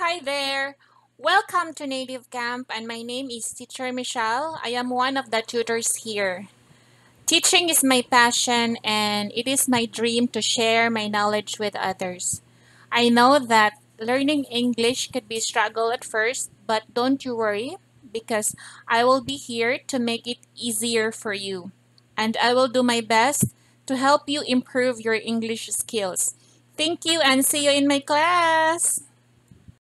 Hi there. Welcome to Native Camp, and my name is Teacher Michel. I am one of the tutors here. Teaching is my passion, and it is my dream to share my knowledge with others. I know that learning English could be a struggle at first, but don't you worry because I will be here to make it easier for you. And I will do my best to help you improve your English skills. Thank you and see you in my class.